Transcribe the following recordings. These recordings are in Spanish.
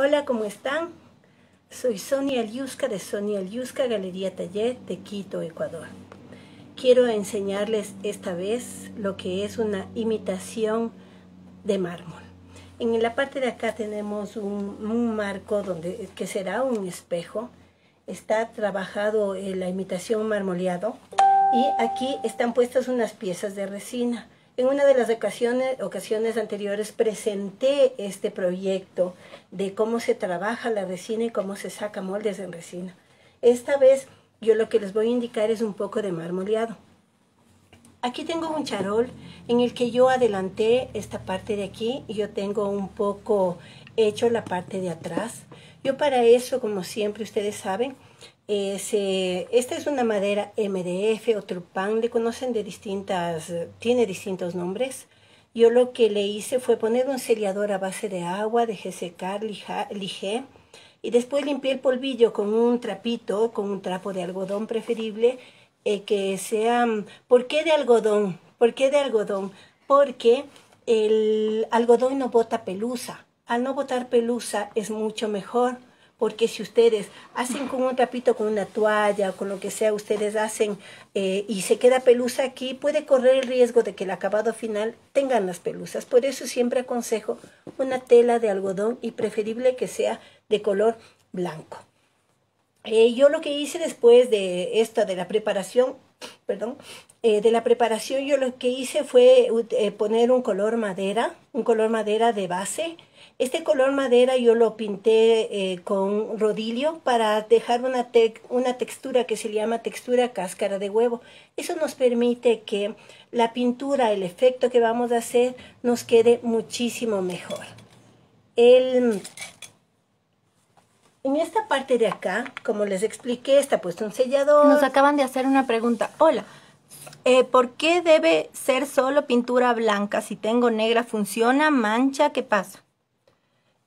Hola, ¿cómo están? Soy Sonia Aliusca de Sonia Aliusca Galería Taller de Quito, Ecuador. Quiero enseñarles esta vez lo que es una imitación de mármol. En la parte de acá tenemos un, marco donde, que será un espejo. Está trabajado en la imitación marmoleado y aquí están puestas unas piezas de resina. En una de las ocasiones, ocasiones anteriores presenté este proyecto de cómo se trabaja la resina y cómo se saca moldes en resina. Esta vez yo lo que les voy a indicar es un poco de marmoleado. Aquí tengo un charol en el que yo adelanté esta parte de aquí y yo tengo un poco hecho la parte de atrás. Yo para eso, como siempre ustedes saben, eh, esta es una madera MDF o Trupan, le conocen de distintas, tiene distintos nombres. Yo lo que le hice fue poner un sellador a base de agua, dejé secar, lijé, y después limpié el polvillo con un trapito, con un trapo de algodón preferible, eh, que sea... ¿Por qué de algodón? ¿Por qué de algodón? Porque el algodón no bota pelusa. Al no botar pelusa es mucho mejor porque si ustedes hacen con un trapito, con una toalla, con lo que sea, ustedes hacen eh, y se queda pelusa aquí, puede correr el riesgo de que el acabado final tengan las pelusas. Por eso siempre aconsejo una tela de algodón y preferible que sea de color blanco. Eh, yo lo que hice después de esto, de la preparación, perdón, eh, de la preparación, yo lo que hice fue poner un color madera, un color madera de base, este color madera yo lo pinté eh, con rodillo para dejar una, una textura que se llama textura cáscara de huevo. Eso nos permite que la pintura, el efecto que vamos a hacer, nos quede muchísimo mejor. en esta parte de acá, como les expliqué, está puesto un sellador. Nos acaban de hacer una pregunta. Hola, eh, ¿por qué debe ser solo pintura blanca? Si tengo negra, ¿funciona? ¿Mancha? ¿Qué pasa?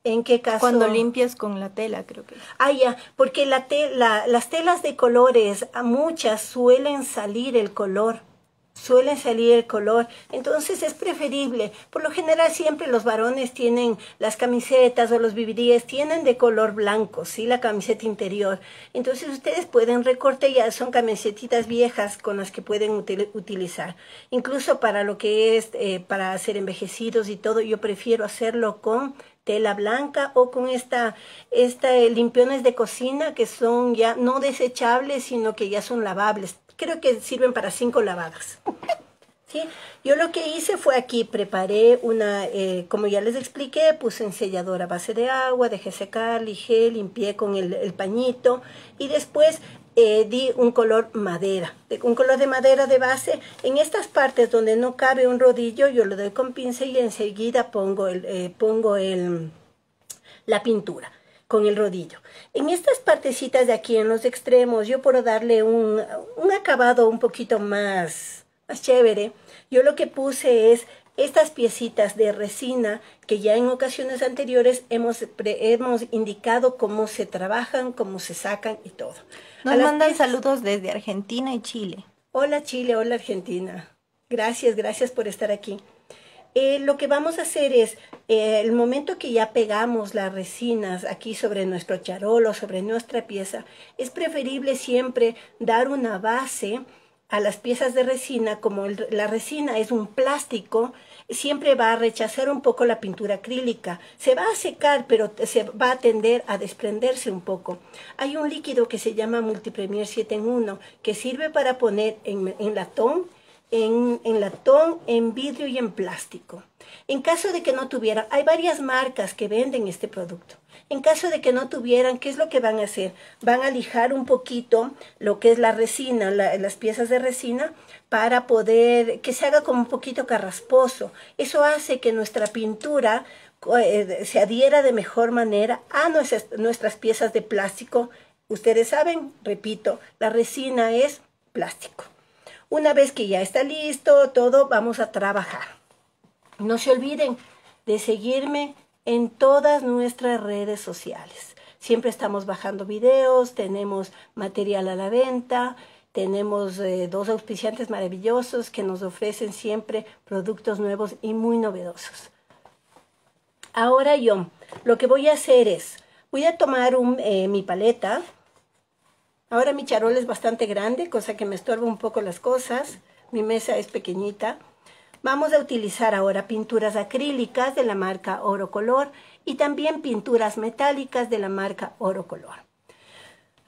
¿En qué caso? Cuando limpias con la tela, creo que. Ah, ya, porque la las telas de colores, a muchas suelen salir el color, suelen salir el color, entonces es preferible. Por lo general siempre los varones tienen las camisetas o los BBDs tienen de color blanco, sí, la camiseta interior. Entonces ustedes pueden recortar ya son camisetitas viejas con las que pueden utilizar. Incluso para lo que es eh, para hacer envejecidos y todo, yo prefiero hacerlo con tela blanca o con esta, esta eh, limpiones de cocina que son ya no desechables, sino que ya son lavables. Creo que sirven para cinco lavadas. ¿Sí? Yo lo que hice fue aquí, preparé una, eh, como ya les expliqué, puse un sellador a base de agua, dejé secar, lijé, limpié con el pañito y después eh, di un color madera, un color de madera de base. En estas partes donde no cabe un rodillo, yo lo doy con pincel y enseguida pongo, el, eh, pongo el, la pintura con el rodillo. En estas partecitas de aquí, en los extremos, yo por darle un, un acabado un poquito más, más chévere, yo lo que puse es estas piecitas de resina que ya en ocasiones anteriores hemos, hemos indicado cómo se trabajan, cómo se sacan y todo. Nos mandan saludos desde Argentina y Chile. Hola Chile, hola Argentina. Gracias, gracias por estar aquí. Eh, lo que vamos a hacer es, eh, el momento que ya pegamos las resinas aquí sobre nuestro charolo, sobre nuestra pieza, es preferible siempre dar una base a las piezas de resina, como la resina es un plástico, siempre va a rechazar un poco la pintura acrílica. Se va a secar, pero se va a tender a desprenderse un poco. Hay un líquido que se llama Multipremier 7 en 1, que sirve para poner en, en latón, en, en latón, en vidrio y en plástico. En caso de que no tuvieran, hay varias marcas que venden este producto. En caso de que no tuvieran, ¿qué es lo que van a hacer? Van a lijar un poquito lo que es la resina, las piezas de resina, para poder que se haga como un poquito carrasposo. Eso hace que nuestra pintura eh, se adhiera de mejor manera a nuestras, nuestras piezas de plástico. Ustedes saben, repito, la resina es plástico. Una vez que ya está listo todo, vamos a trabajar. No se olviden de seguirme en todas nuestras redes sociales. Siempre estamos bajando videos, tenemos material a la venta, tenemos eh, dos auspiciantes maravillosos que nos ofrecen siempre productos nuevos y muy novedosos. Ahora yo, lo que voy a hacer es, Voy a tomar un, eh, mi paleta. Ahora mi charol es bastante grande, cosa que me estorba un poco las cosas. Mi mesa es pequeñita. Vamos a utilizar ahora pinturas acrílicas de la marca Oro Color y también pinturas metálicas de la marca Oro Color.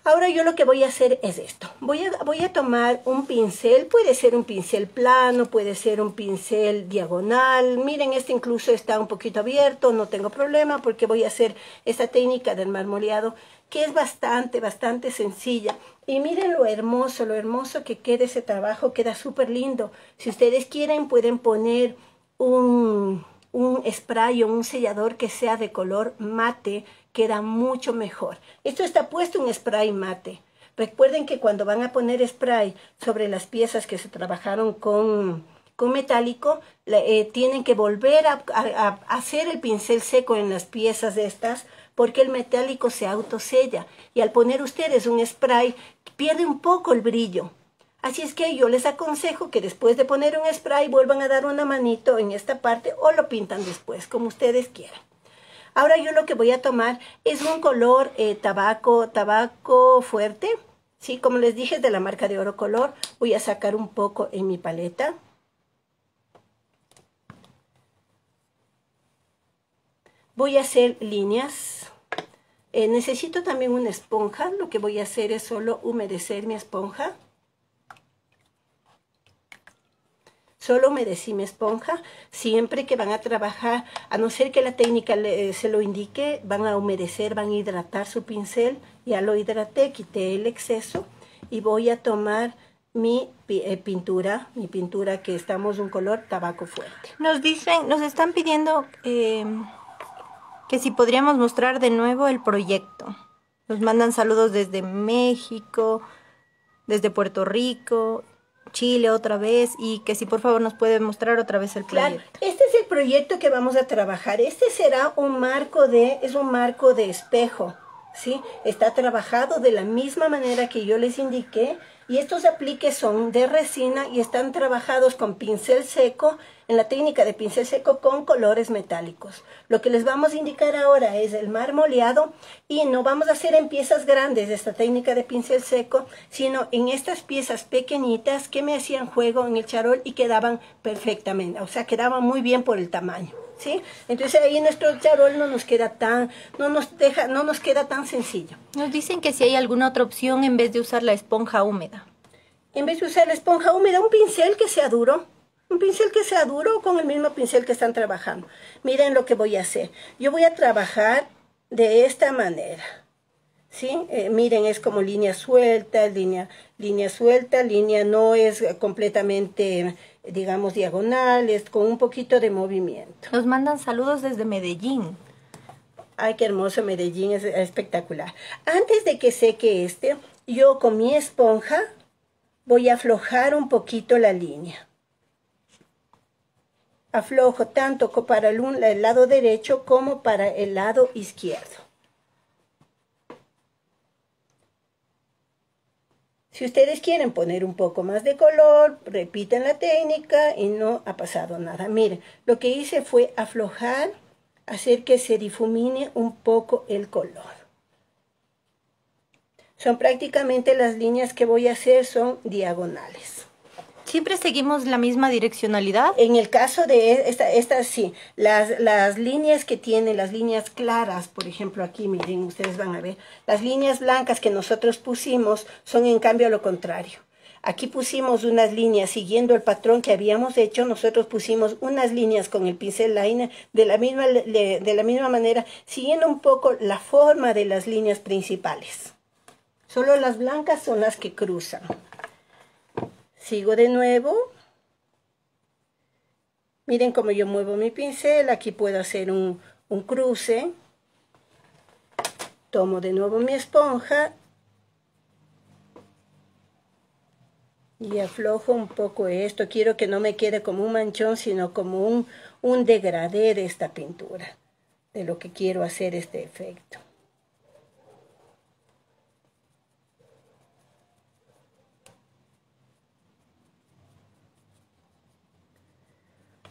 Ahora yo lo que voy a hacer es esto. Voy a, voy a tomar un pincel, puede ser un pincel plano, puede ser un pincel diagonal. Miren, este incluso está un poquito abierto, no tengo problema porque voy a hacer esta técnica del marmoleado que es bastante, bastante sencilla. Y miren lo hermoso, lo hermoso que queda ese trabajo, queda súper lindo. Si ustedes quieren pueden poner un, un spray o un sellador que sea de color mate, queda mucho mejor. Esto está puesto en spray mate. Recuerden que cuando van a poner spray sobre las piezas que se trabajaron con, con metálico, eh, tienen que volver a, hacer el pincel seco en las piezas de estas porque el metálico se autosella y al poner ustedes un spray pierde un poco el brillo. Así es que yo les aconsejo que después de poner un spray vuelvan a dar una manito en esta parte o lo pintan después, como ustedes quieran. Ahora yo lo que voy a tomar es un color eh, tabaco, tabaco fuerte. Sí, como les dije, de la marca de Oro Color. Voy a sacar un poco en mi paleta. Voy a hacer líneas. Eh, necesito también una esponja. Lo que voy a hacer es solo humedecer mi esponja. Solo humedecí mi esponja. Siempre que van a trabajar, a no ser que la técnica se lo indique, van a humedecer, van a hidratar su pincel. Ya lo hidraté, quité el exceso y voy a tomar mi eh, pintura, mi pintura que estamos un color tabaco fuerte. Nos dicen, nos están pidiendo em, que si podríamos mostrar de nuevo el proyecto. Nos mandan saludos desde México, desde Puerto Rico Chile otra vez y que si por favor nos puede mostrar otra vez el proyecto. Claro, este es el proyecto que vamos a trabajar. Este será un marco de, es un marco de espejo, ¿sí? Está trabajado de la misma manera que yo les indiqué y estos apliques son de resina y están trabajados con pincel seco en la técnica de pincel seco con colores metálicos. Lo que les vamos a indicar ahora es el marmoleado y no vamos a hacer en piezas grandes esta técnica de pincel seco, sino en estas piezas pequeñitas que me hacían juego en el charol y quedaban perfectamente, o sea, quedaban muy bien por el tamaño. ¿Sí? Entonces ahí nuestro charol no nos queda tan, no nos deja, no nos queda tan sencillo. Nos dicen que si hay alguna otra opción en vez de usar la esponja húmeda. En vez de usar la esponja húmeda, un pincel que sea duro, un pincel que sea duro con el mismo pincel que están trabajando. Miren lo que voy a hacer. Yo voy a trabajar de esta manera. ¿Sí? Eh, miren, es como línea suelta, línea, línea suelta, línea no es completamente, digamos, diagonal, es con un poquito de movimiento. Nos mandan saludos desde Medellín. Ay, qué hermoso Medellín, es espectacular. Antes de que seque este, yo con mi esponja voy a aflojar un poquito la línea aflojo tanto para el, lado derecho como para el lado izquierdo. Si ustedes quieren poner un poco más de color, repiten la técnica y no ha pasado nada. Miren, lo que hice fue aflojar, hacer que se difumine un poco el color. Son prácticamente las líneas que voy a hacer, son diagonales. ¿Siempre seguimos la misma direccionalidad? En el caso de esta, esta sí, las, las líneas que tienen, las líneas claras, por ejemplo aquí, miren, ustedes van a ver, las líneas blancas que nosotros pusimos son en cambio lo contrario. Aquí pusimos unas líneas siguiendo el patrón que habíamos hecho, nosotros pusimos unas líneas con el pincel liner de la misma, de la misma manera, siguiendo un poco la forma de las líneas principales. Solo las blancas son las que cruzan. Sigo de nuevo. Miren cómo yo muevo mi pincel. Aquí puedo hacer un, un cruce. Tomo de nuevo mi esponja. Y aflojo un poco esto. Quiero que no me quede como un manchón, sino como un, un degradé de esta pintura. De lo que quiero hacer este efecto.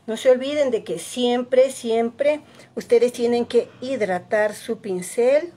No se olviden de que siempre, siempre ustedes tienen que hidratar su pincel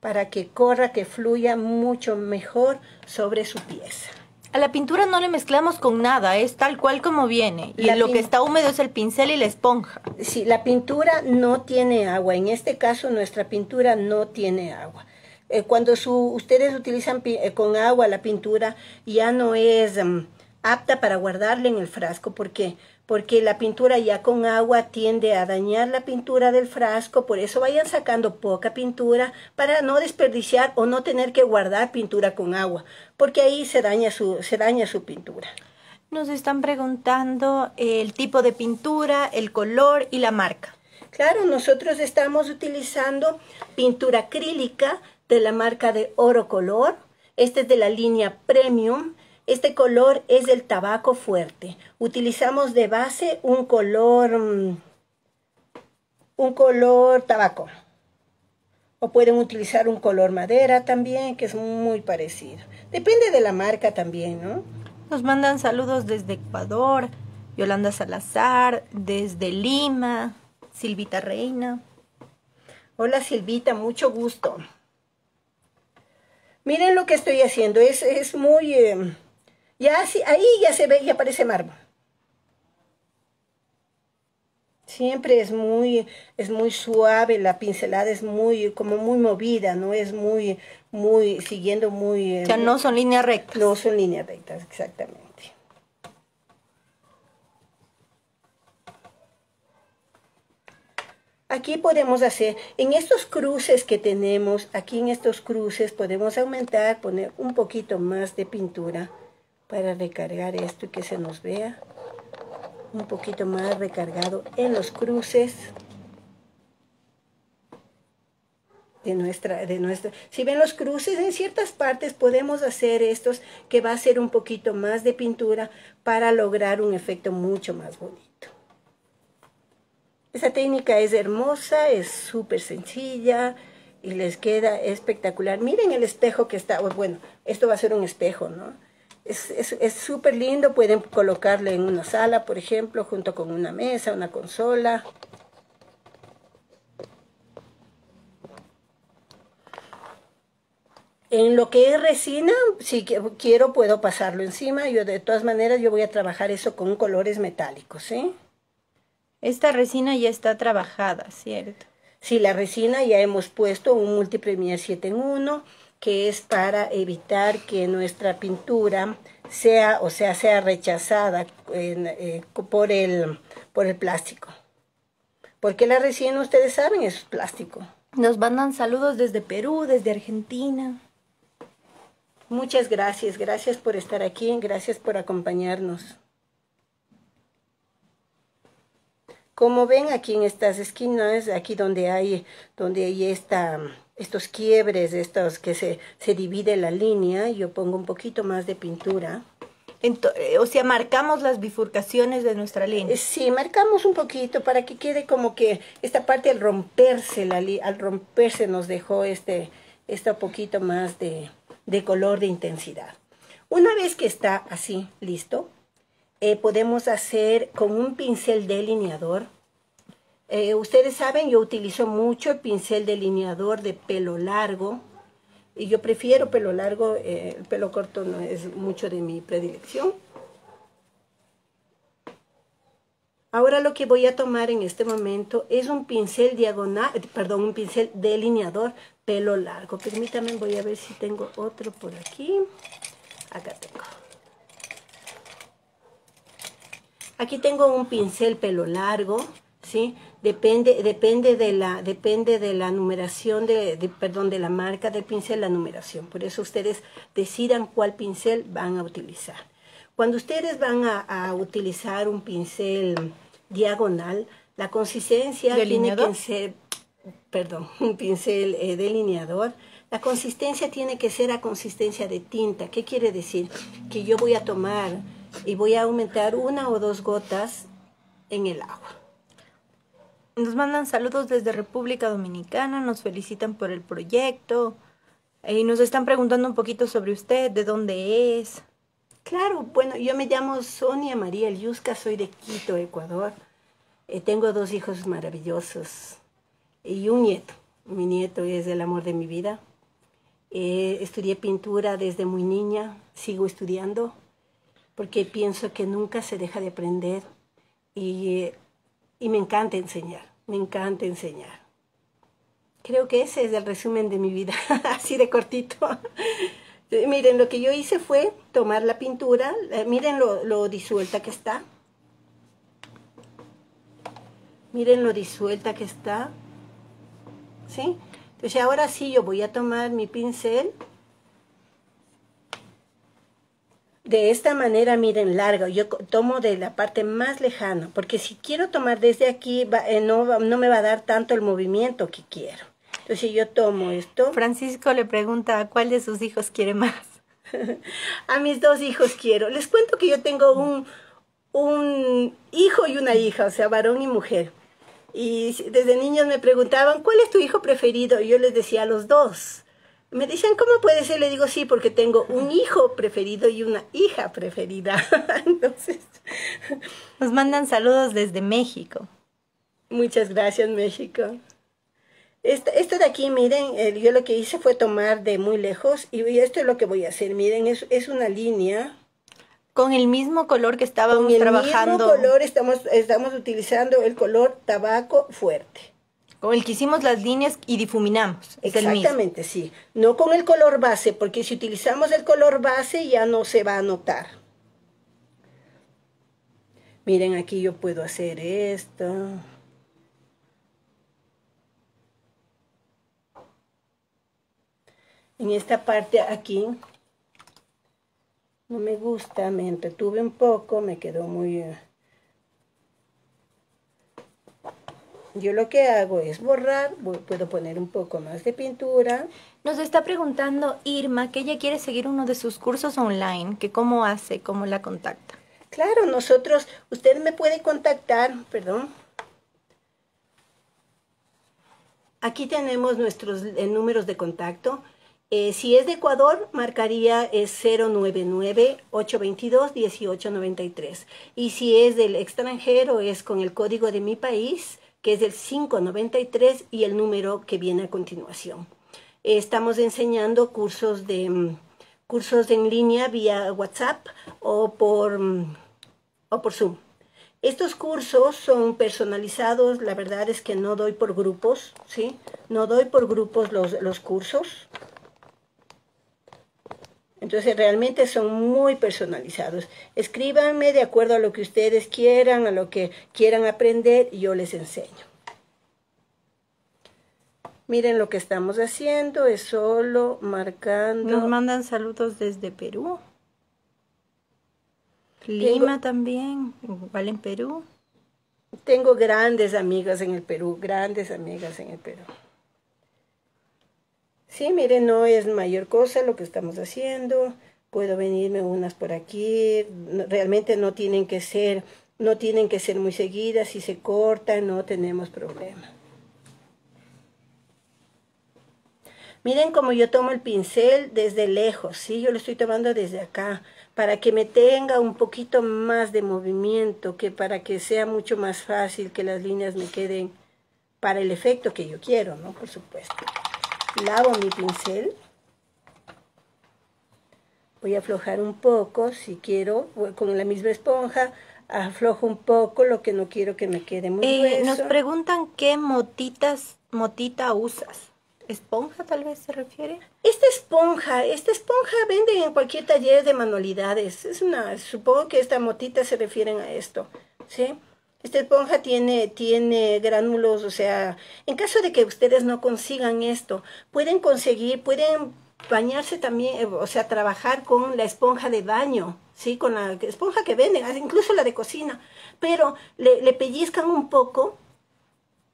para que corra, que fluya mucho mejor sobre su pieza. A la pintura no le mezclamos con nada, es tal cual como viene. Y lo que está húmedo es el pincel y la esponja. Sí, la pintura no tiene agua. En este caso, nuestra pintura no tiene agua. Eh, cuando su, ustedes utilizan eh, con agua la pintura, ya no es mm, apta para guardarla en el frasco. ¿Por qué? Porque la pintura ya con agua tiende a dañar la pintura del frasco, por eso vayan sacando poca pintura para no desperdiciar o no tener que guardar pintura con agua, porque ahí se daña su, se daña su pintura. Nos están preguntando el tipo de pintura, el color y la marca. Claro, nosotros estamos utilizando pintura acrílica de la marca de Oro Color. Este es de la línea Premium este color es del tabaco fuerte. Utilizamos de base un color, mm, un color tabaco. O pueden utilizar un color madera también, que es muy parecido. Depende de la marca también, ¿no? Nos mandan saludos desde Ecuador, Yolanda Salazar, desde Lima, Silvita Reina. Hola Silvita, mucho gusto. Miren lo que estoy haciendo, es, es muy... Eh, ya ahí ya se ve, ya parece mármol. Siempre es muy, es muy suave, la pincelada es muy, como muy movida, no es muy, muy, siguiendo muy... O sea, no son líneas rectas. No son líneas rectas, exactamente. Aquí podemos hacer, en estos cruces que tenemos, aquí en estos cruces podemos aumentar, poner un poquito más de pintura para recargar esto y que se nos vea un poquito más recargado en los cruces de nuestra, de nuestra, si ven los cruces en ciertas partes podemos hacer estos que va a ser un poquito más de pintura para lograr un efecto mucho más bonito. Esa técnica es hermosa, es súper sencilla y les queda espectacular. Miren el espejo que está, bueno, esto va a ser un espejo, ¿no? Es súper lindo, pueden colocarle en una sala, por ejemplo, junto con una mesa, una consola. En lo que es resina, si quiero puedo pasarlo encima. Yo de todas maneras yo voy a trabajar eso con colores metálicos, ¿sí? Esta resina ya está trabajada, ¿cierto? Sí, la resina ya hemos puesto un multipremier 7 en 1 que es para evitar que nuestra pintura sea, o sea, sea rechazada eh, por, el, por el plástico. Porque la resina, ustedes saben, es plástico. Nos mandan saludos desde Perú, desde Argentina. Muchas gracias, gracias por estar aquí, gracias por acompañarnos. Como ven aquí en estas esquinas, aquí donde hay, donde hay esta estos quiebres, estos que se, se divide la línea, yo pongo un poquito más de pintura. Eh, o sea, marcamos las bifurcaciones de nuestra línea. Eh, sí, marcamos un poquito para que quede como que esta parte al romperse, la al romperse nos dejó este, este poquito más de, de color, de intensidad. Una vez que está así, listo, eh, podemos hacer con un pincel delineador, eh, ustedes saben, yo utilizo mucho el pincel delineador de pelo largo. Y yo prefiero pelo largo, eh, el pelo corto no es mucho de mi predilección. Ahora lo que voy a tomar en este momento es un pincel diagonal, eh, perdón, un pincel delineador pelo largo. Permítanme, voy a ver si tengo otro por aquí. Acá tengo. Aquí tengo un pincel pelo largo, ¿sí? Depende, depende, de la, depende de la numeración, de, perdón, de la marca del pincel, la numeración. Por eso ustedes decidan cuál pincel van a utilizar. Cuando ustedes van a, utilizar un pincel diagonal, la consistencia tiene que ser, perdón, un pincel eh, delineador, la consistencia tiene que ser a consistencia de tinta. ¿Qué quiere decir? Que yo voy a tomar y voy a aumentar una o dos gotas en el agua. Nos mandan saludos desde República Dominicana, nos felicitan por el proyecto y nos están preguntando un poquito sobre usted, de dónde es. Claro, bueno, yo me llamo Sonia María Eliusca, soy de Quito, Ecuador. Eh, tengo dos hijos maravillosos y un nieto. Mi nieto es el amor de mi vida. Eh, estudié pintura desde muy niña, sigo estudiando, porque pienso que nunca se deja de aprender y, y me encanta enseñar, me encanta enseñar. Creo que ese es el resumen de mi vida, así de cortito. Miren, lo que yo hice fue tomar la pintura, eh, miren lo, lo disuelta que está. Miren lo disuelta que está. ¿Sí? Entonces ahora sí yo voy a tomar mi pincel. De esta manera, miren, larga. Yo tomo de la parte más lejana. Porque si quiero tomar desde aquí, eh, no, no me va a dar tanto el movimiento que quiero. Entonces yo tomo esto. Francisco le pregunta a cuál de sus hijos quiere más. a mis dos hijos quiero. Les cuento que yo tengo un, un hijo y una hija, o sea, varón y mujer. Y desde niños me preguntaban, ¿cuál es tu hijo preferido? Y yo les decía a los dos. Me dicen, ¿cómo puede ser? Le digo, sí, porque tengo un hijo preferido y una hija preferida. Entonces. Nos mandan saludos desde México. Muchas gracias, México. Esto, de aquí, miren, yo lo que hice fue tomar de muy lejos y esto es lo que voy a hacer. Miren, es, es una línea. Con el mismo color que estábamos Con el trabajando. mismo color estamos, estamos utilizando el color tabaco fuerte. Con el que hicimos las líneas y difuminamos. Exactamente, sí. No con el color base, porque si utilizamos el color base ya no se va a notar. Miren, aquí yo puedo hacer esto. en esta parte aquí no me gusta, me entretuve un poco, me quedó muy... yo lo que hago es borrar, puedo poner un poco más de pintura. Nos está preguntando Irma que ella quiere seguir uno de sus cursos online, que cómo hace, cómo la contacta. Claro, nosotros, usted me puede contactar, perdón. Aquí tenemos nuestros eh, números de contacto. Eh, si es de Ecuador, marcaría es 099-822-1893. Y si es del extranjero, es con el código de mi país, que es el 593 y el número que viene a continuación. estamos enseñando cursos, de, mm, cursos en línea vía WhatsApp o por, mm, o por Zoom. Estos cursos son personalizados, la verdad es que no doy por grupos, ¿sí? No doy por grupos los, los cursos. Entonces realmente son muy personalizados. Escríbanme de acuerdo a lo que ustedes quieran, a lo que quieran aprender, y yo les enseño. Miren lo que estamos haciendo, es solo marcando. Nos mandan saludos desde Perú. Lima también, igual en Perú. Tengo grandes amigas en el Perú, grandes amigas en el Perú. Sí, miren, no es mayor cosa lo que estamos haciendo. Puedo venirme unas por aquí. realmente no tienen que ser, no tienen que ser muy seguidas. Si se cortan, no tenemos problema. Miren cómo yo tomo el pincel desde lejos, ¿sí? Yo lo estoy tomando desde acá, para que me tenga un poquito más de movimiento, que para que sea mucho más fácil que las líneas me queden para el efecto que yo quiero, ¿no? Por supuesto lavo mi pincel. Voy a aflojar un poco, si quiero, con la misma esponja, aflojo un poco lo que no quiero que me quede muy eh, Nos preguntan qué motitas, motita usas. ¿Esponja tal vez se refiere? Esta esponja, esta esponja vende en cualquier taller de manualidades. Es una, supongo que esta motita se refieren a esto, ¿sí? Esta esponja tiene, tiene gránulos, o sea, en caso de que ustedes no consigan esto, pueden conseguir, pueden bañarse también, eh, o sea, trabajar con la esponja de baño, ¿sí? Con la esponja que venden, incluso la de cocina, pero le, le pellizcan un poco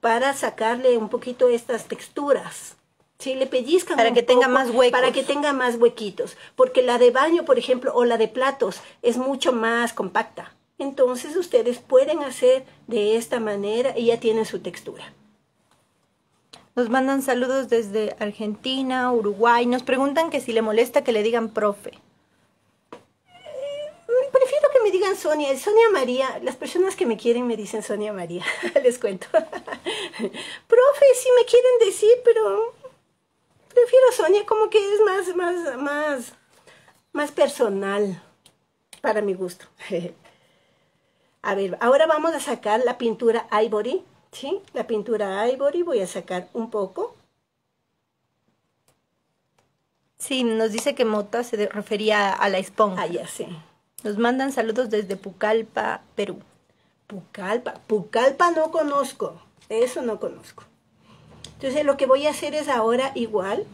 para sacarle un poquito estas texturas, Sí, le pellizcan para que tenga más huecos. Para que tenga más huequitos. Porque la de baño, por ejemplo, o la de platos, es mucho más compacta. Entonces ustedes pueden hacer de esta manera y ya tienen su textura. Nos mandan saludos desde Argentina, Uruguay. Nos preguntan que si le molesta que le digan profe. Eh, prefiero que me digan Sonia. Sonia María. Las personas que me quieren me dicen Sonia María. Les cuento. profe, sí me quieren decir, pero prefiero Sonia como que es más, más, más, más personal para mi gusto. a ver, ahora vamos a sacar la pintura Ivory, ¿sí? La pintura Ivory, voy a sacar un poco. Sí, nos dice que Mota se refería a la esponja. Ah, ya sé. Nos mandan saludos desde Pucallpa, Perú. Pucallpa, Pucallpa no conozco, eso no conozco. Entonces lo que voy a hacer es ahora igual,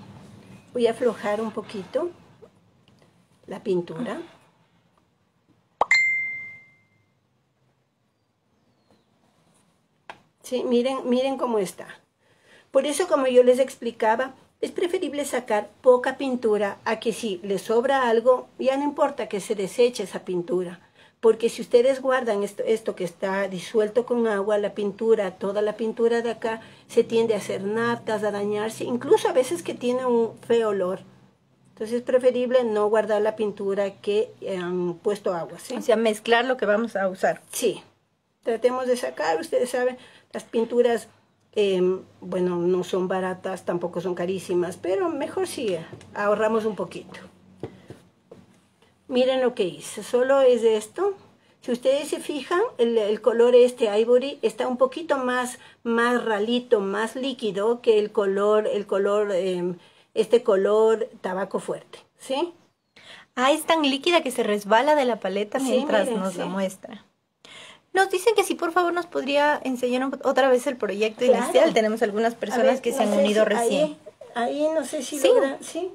voy a aflojar un poquito la pintura. Sí, miren, miren cómo está. Por eso, como yo les explicaba, es preferible sacar poca pintura a que si le sobra algo, ya no importa que se deseche esa pintura. Porque si ustedes guardan esto, esto que está disuelto con agua, la pintura, toda la pintura de acá, se tiende a hacer natas, a dañarse, incluso a veces que tiene un feo olor. Entonces es preferible no guardar la pintura que han puesto agua. ¿sí? O sea, mezclar lo que vamos a usar. Sí. Tratemos de sacar, ustedes saben, las pinturas, em, bueno, no son baratas, tampoco son carísimas, pero mejor si ahorramos un poquito. Miren lo que hice, solo es esto. Si ustedes se fijan, el, color este ivory está un poquito más, más ralito, más líquido que el color, el color, em, este color tabaco fuerte, ¿sí? Ah, es tan líquida que se resbala de la paleta mientras nos la muestra. Nos dicen que si por favor nos podría enseñar otra vez el proyecto inicial. Tenemos algunas personas que se han unido recién. Ahí, no sé si ¿Sí? ¿sí?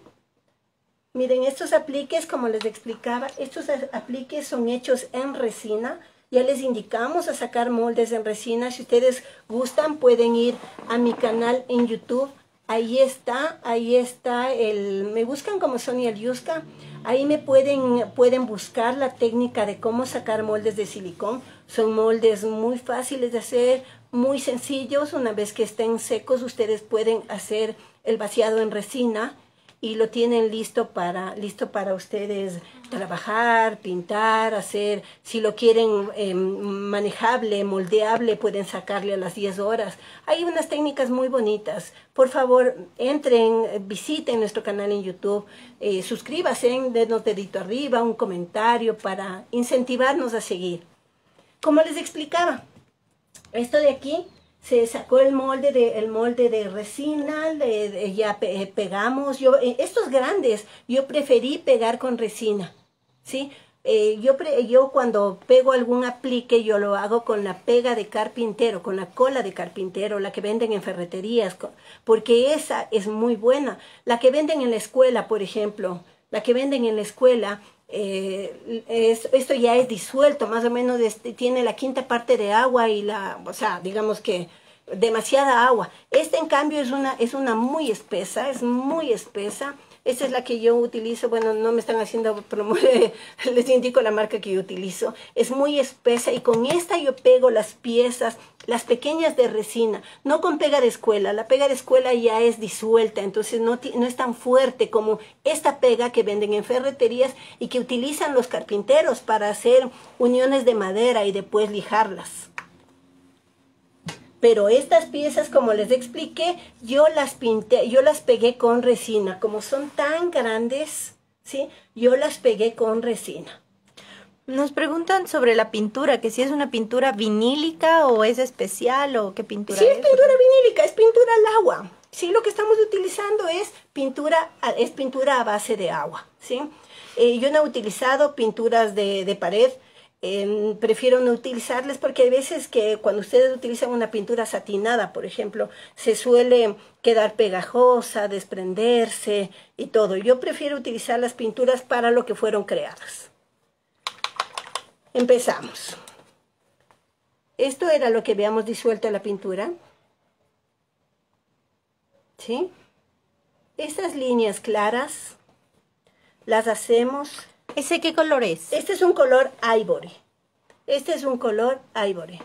Miren, estos apliques, como les explicaba, estos apliques son hechos en resina. Ya les indicamos a sacar moldes en resina. Si ustedes gustan, pueden ir a mi canal en YouTube. Ahí está, ahí está el... Me buscan como Sonia Yuska. Ahí me pueden, pueden buscar la técnica de cómo sacar moldes de silicón. Son moldes muy fáciles de hacer, muy sencillos. Una vez que estén secos, ustedes pueden hacer el vaciado en resina y lo tienen listo para, listo para ustedes trabajar, pintar, hacer, si lo quieren em, manejable, moldeable, pueden sacarle a las 10 horas. Hay unas técnicas muy bonitas. Por favor, entren, visiten nuestro canal en YouTube, eh, suscríbanse, denos dedito arriba, un comentario para incentivarnos a seguir. Como les explicaba, esto de aquí se sacó el molde de, el molde de resina, ya pegamos, yo, eh, estos grandes, yo preferí pegar con resina, ¿sí? Eh, yo, yo cuando pego algún aplique, yo lo hago con la pega de carpintero, con la cola de carpintero, la que venden en ferreterías, porque esa es muy buena. La que venden en la escuela, por ejemplo, la que venden en la escuela, eh, esto ya es disuelto, más o menos tiene la quinta parte de agua y la, o sea, digamos que demasiada agua. Este en cambio es una, es una muy espesa, es muy espesa esta es la que yo utilizo, bueno, no me están haciendo promover, les indico la marca que yo utilizo. Es muy espesa y con esta yo pego las piezas, las pequeñas de resina, no con pega de escuela. La pega de escuela ya es disuelta, entonces no, no es tan fuerte como esta pega que venden en ferreterías y que utilizan los carpinteros para hacer uniones de madera y después lijarlas. Pero estas piezas, como les expliqué, yo las pinté, yo las pegué con resina. Como son tan grandes, ¿sí? Yo las pegué con resina. Nos preguntan sobre la pintura, que si es una pintura vinílica o es especial o qué pintura sí, es. Sí, es pintura vinílica, es pintura al agua. Sí, lo que estamos utilizando es pintura, es pintura a base de agua, ¿sí? Eh, yo no he utilizado pinturas de, de pared, prefiero no utilizarles porque hay veces que cuando ustedes utilizan una pintura satinada, por ejemplo, se suele quedar pegajosa, desprenderse y todo. Yo prefiero utilizar las pinturas para lo que fueron creadas. Empezamos. Esto era lo que habíamos disuelto en la pintura. ¿Sí? Estas líneas claras las hacemos ¿Ese qué color es? Este es un color ivory. Este es un color ivory.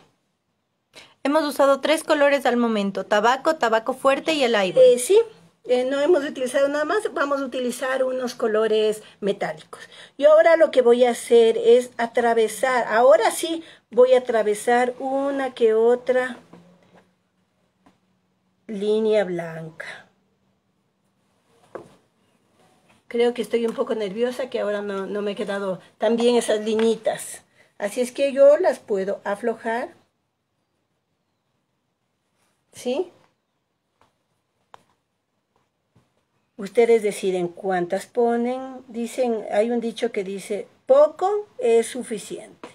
Hemos usado tres colores al momento, tabaco, tabaco fuerte y el ivory. Eh, sí, eh, no hemos utilizado nada más, vamos a utilizar unos colores metálicos. Yo ahora lo que voy a hacer es atravesar, ahora sí voy a atravesar una que otra línea blanca. Creo que estoy un poco nerviosa, que ahora no, no me he quedado tan bien esas liñitas. Así es que yo las puedo aflojar. ¿Sí? Ustedes deciden cuántas ponen. Dicen, hay un dicho que dice, poco es suficiente.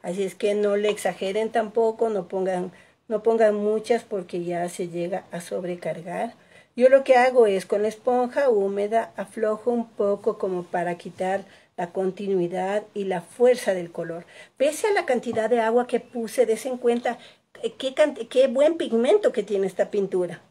Así es que no le exageren tampoco, no pongan, no pongan muchas porque ya se llega a sobrecargar. Yo lo que hago es con la esponja húmeda aflojo un poco como para quitar la continuidad y la fuerza del color. Pese a la cantidad de agua que puse, des en cuenta eh, qué, qué buen pigmento que tiene esta pintura.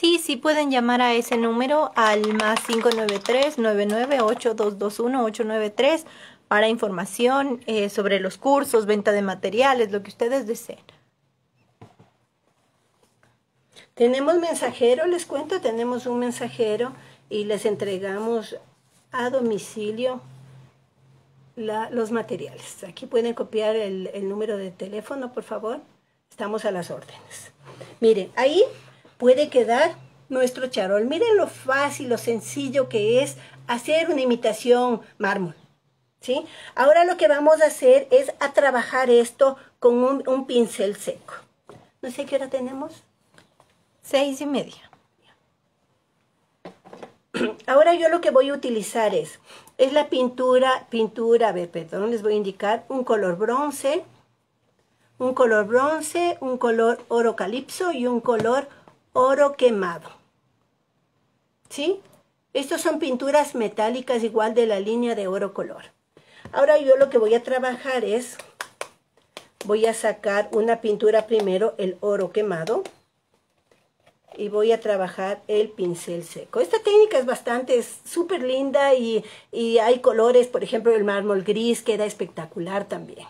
Sí, sí pueden llamar a ese número al más 593 998 893 para información eh, sobre los cursos, venta de materiales, lo que ustedes deseen. Tenemos mensajero, les cuento, tenemos un mensajero y les entregamos a domicilio los materiales. Aquí pueden copiar el, el número de teléfono, por favor. Estamos a las órdenes. Miren, ahí puede quedar nuestro charol. Miren lo fácil, lo sencillo que es hacer una imitación mármol. ¿Sí? Ahora lo que vamos a hacer es a trabajar esto con un, pincel seco. No sé qué hora tenemos. Seis y media. Ahora yo lo que voy a utilizar es, es la pintura, pintura, a ver, perdón, les voy a indicar un color bronce, un color bronce, un color oro calipso y un color oro quemado. ¿Sí? Estas son pinturas metálicas igual de la línea de oro color. Ahora yo lo que voy a trabajar es, voy a sacar una pintura primero, el oro quemado, y voy a trabajar el pincel seco. Esta técnica es bastante, es súper linda y, y hay colores, por ejemplo, el mármol gris queda espectacular también.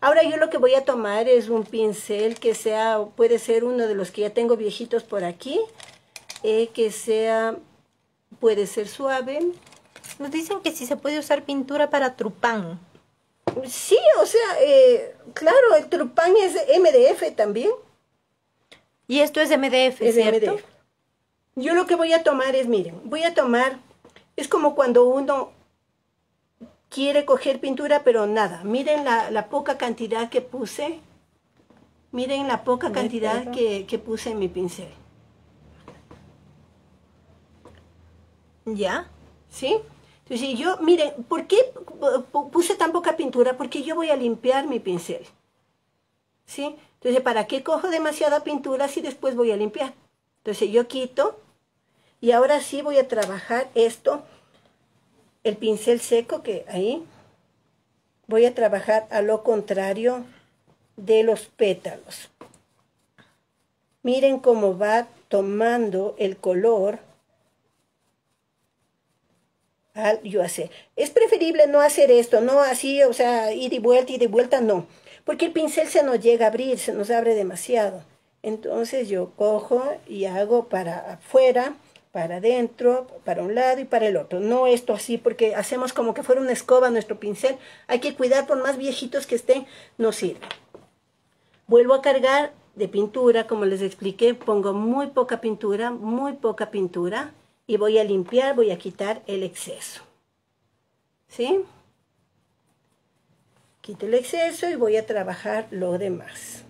Ahora yo lo que voy a tomar es un pincel que sea, puede ser uno de los que ya tengo viejitos por aquí, eh, que sea, puede ser suave. Nos dicen que si se puede usar pintura para trupán. Sí, o sea, eh, claro, el trupán es MDF también. Y esto es MDF, es ¿cierto? MDF. Yo lo que voy a tomar es, miren, voy a tomar, es como cuando uno quiere coger pintura, pero nada. Miren la, poca cantidad que puse. Miren la poca cantidad que, que puse en mi pincel. ¿Ya? ¿Sí? Entonces yo, miren, ¿por qué puse tan poca pintura? Porque yo voy a limpiar mi pincel. ¿Sí? Entonces, ¿para qué cojo demasiada pintura si después voy a limpiar? Entonces yo quito y ahora sí voy a trabajar esto el pincel seco que ahí voy a trabajar a lo contrario de los pétalos. Miren cómo va tomando el color yo hacer. Es preferible no hacer esto, no así, o sea, ir y vuelta y de vuelta, no. Porque el pincel se nos llega a abrir, se nos abre demasiado. Entonces yo cojo y hago para afuera para adentro, para un lado y para el otro. No esto así porque hacemos como que fuera una escoba nuestro pincel. Hay que cuidar por más viejitos que estén, no sirve. Vuelvo a cargar de pintura, como les expliqué, pongo muy poca pintura, muy poca pintura y voy a limpiar, voy a quitar el exceso. ¿Sí? Quito el exceso y voy a trabajar lo demás.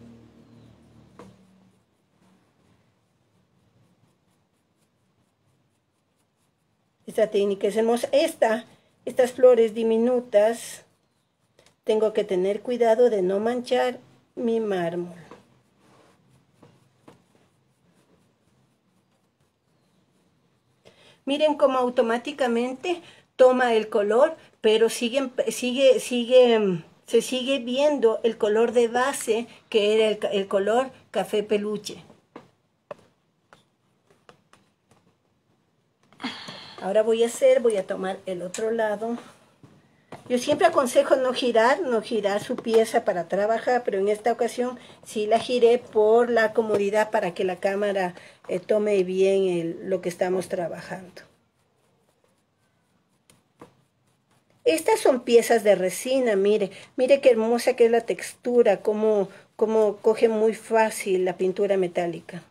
Esta técnica es hermosa. Esta, estas flores diminutas, tengo que tener cuidado de no manchar mi mármol. Miren cómo automáticamente toma el color, pero sigue, sigue, sigue, se sigue viendo el color de base que era el, el color café peluche. Ahora voy a hacer, voy a tomar el otro lado. Yo siempre aconsejo no girar, no girar su pieza para trabajar, pero en esta ocasión sí la giré por la comodidad para que la cámara eh, tome bien lo que estamos trabajando. Estas son piezas de resina, mire, mire qué hermosa que es la textura, cómo, cómo coge muy fácil la pintura metálica.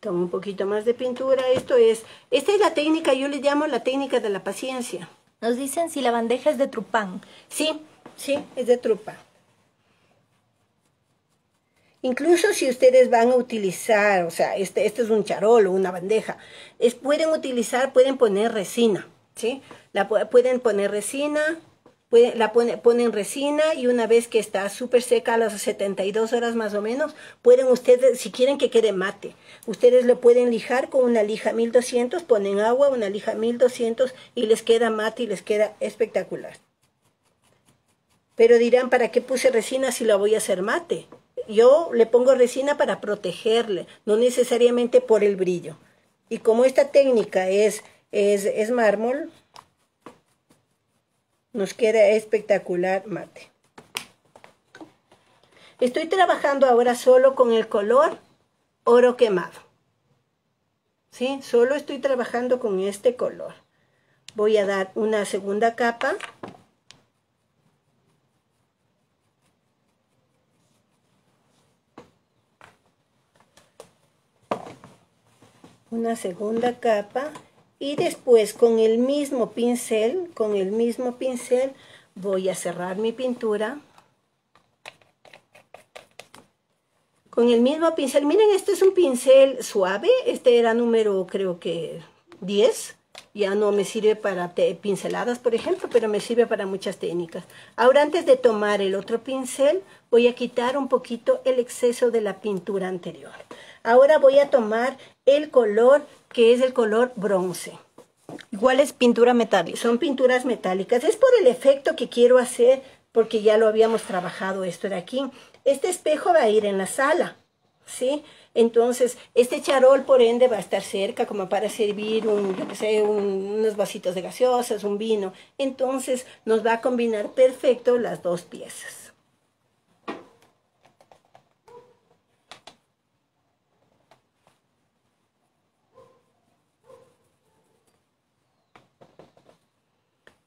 Toma un poquito más de pintura. Esto es, esta es la técnica, yo le llamo la técnica de la paciencia. Nos dicen si la bandeja es de trupán. Sí, sí, es de trupa. Incluso si ustedes van a utilizar, o sea, este, este es un charol o una bandeja, es, pueden utilizar, pueden poner resina, ¿sí? La, pueden poner resina, la ponen resina y una vez que está súper seca a las 72 horas más o menos, pueden ustedes, si quieren que quede mate, ustedes lo pueden lijar con una lija 1200, ponen agua, una lija 1200 y les queda mate y les queda espectacular. Pero dirán, ¿para qué puse resina si la voy a hacer mate? Yo le pongo resina para protegerle, no necesariamente por el brillo. Y como esta técnica es, es, es mármol, nos queda espectacular mate. Estoy trabajando ahora solo con el color oro quemado. ¿Sí? Solo estoy trabajando con este color. Voy a dar una segunda capa. Una segunda capa y después con el mismo pincel, con el mismo pincel voy a cerrar mi pintura. Con el mismo pincel, miren este es un pincel suave, este era número creo que 10, ya no me sirve para pinceladas por ejemplo, pero me sirve para muchas técnicas. Ahora antes de tomar el otro pincel voy a quitar un poquito el exceso de la pintura anterior. Ahora voy a tomar el color que es el color bronce. Igual es pintura metálica. Son pinturas metálicas. Es por el efecto que quiero hacer, porque ya lo habíamos trabajado esto de aquí. Este espejo va a ir en la sala, ¿sí? Entonces, este charol, por ende, va a estar cerca como para servir un, yo sé, unos vasitos de gaseosas, un vino. Entonces, nos va a combinar perfecto las dos piezas.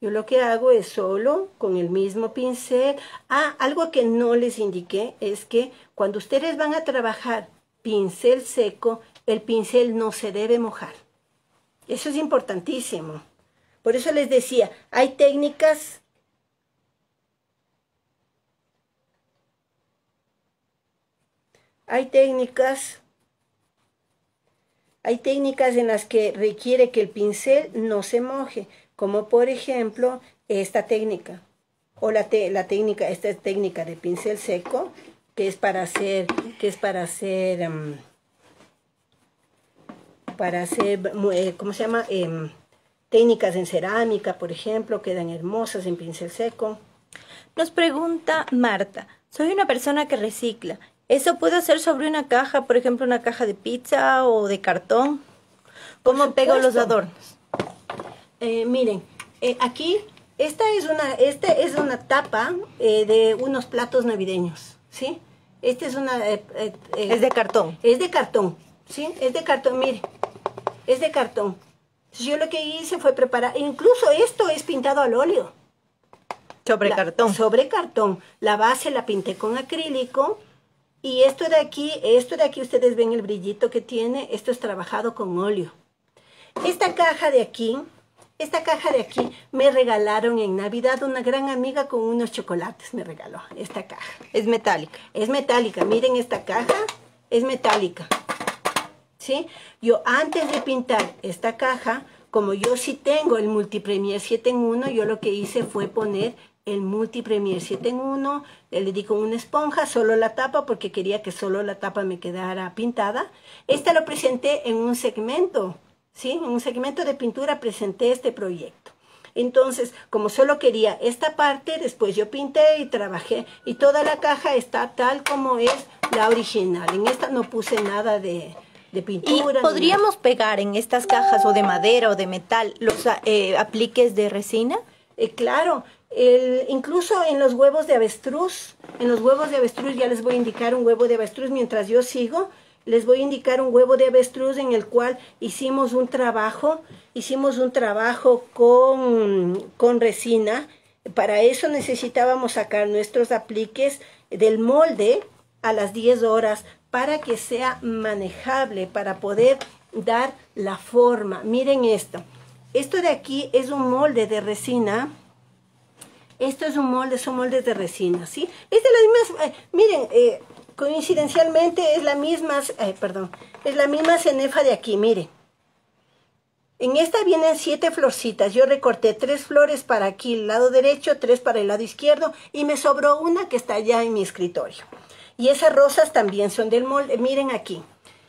Yo lo que hago es solo con el mismo pincel. Ah, algo que no les indiqué es que cuando ustedes van a trabajar pincel seco, el pincel no se debe mojar. Eso es importantísimo. Por eso les decía, hay técnicas hay técnicas hay técnicas en las que requiere que el pincel no se moje como por ejemplo esta técnica o la, la técnica, esta técnica de pincel seco que es para hacer, que es para hacer, em, para hacer, eh, ¿cómo se llama? Em, técnicas en cerámica, por ejemplo, quedan hermosas en pincel seco. Nos pregunta Marta, soy una persona que recicla. ¿Eso puedo hacer sobre una caja, por ejemplo, una caja de pizza o de cartón? ¿Cómo pego los adornos? Eh, miren, eh, aquí, esta es una, este es una tapa eh, de unos platos navideños, ¿sí? Este es una... es de cartón. Es de cartón, ¿sí? Es de cartón, mire. Es de cartón. Yo lo que hice fue preparar, incluso esto es pintado al óleo. Sobre cartón. Sobre cartón. La base la pinté con acrílico. Y esto de aquí, esto de aquí ustedes ven el brillito que tiene. Esto es trabajado con óleo. Esta caja de aquí esta caja de aquí me regalaron en Navidad una gran amiga con unos chocolates. Me regaló esta caja. Es metálica. Es metálica. Miren esta caja. Es metálica. ¿Sí? Yo antes de pintar esta caja, como yo sí tengo el Multipremier 7 en 1, yo lo que hice fue poner el Multipremier 7 en 1, le di con una esponja, solo la tapa, porque quería que solo la tapa me quedara pintada. Esta lo presenté en un segmento ¿sí? En un segmento de pintura presenté este proyecto. Entonces, como solo quería esta parte, después yo pinté y trabajé y toda la caja está tal como es la original. En esta no puse nada de, pintura. ¿Y podríamos pegar en estas cajas o de madera o de metal los eh, apliques de resina? Eh, claro, El, incluso en los huevos de avestruz, en los huevos de avestruz ya les voy a indicar un huevo de avestruz mientras yo sigo, les voy a indicar un huevo de avestruz en el cual hicimos un trabajo, hicimos un trabajo con, con resina. Para eso necesitábamos sacar nuestros apliques del molde a las 10 horas para que sea manejable, para poder dar la forma. Miren esto. Esto de aquí es un molde de resina. Esto es un molde, son moldes de resina, ¿sí? Es de las mismas, eh, miren, eh, coincidencialmente es la misma, eh, perdón, es la misma cenefa de aquí, miren. En esta vienen siete florcitas. Yo recorté tres flores para aquí, el lado derecho, tres para el lado izquierdo y me sobró una que está allá en mi escritorio. Y esas rosas también son del molde. Miren aquí.